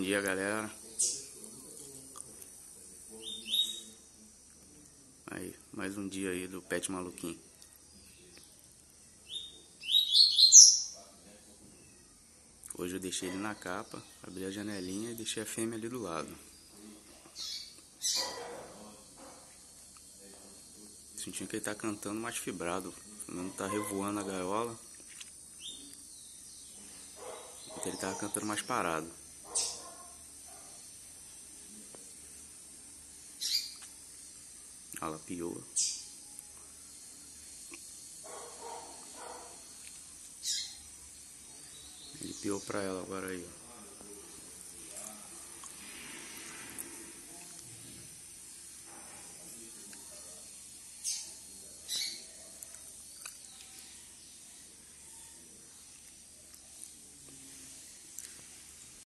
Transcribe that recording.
dia, galera. Aí, mais um dia aí do Pet Maluquinho. Hoje eu deixei ele na capa, abri a janelinha e deixei a fêmea ali do lado. Sentindo que ele tá cantando mais fibrado, não tá revoando a gaiola. Então ele tava cantando mais parado. Ela piou. Ele piou pra ela agora aí, ó.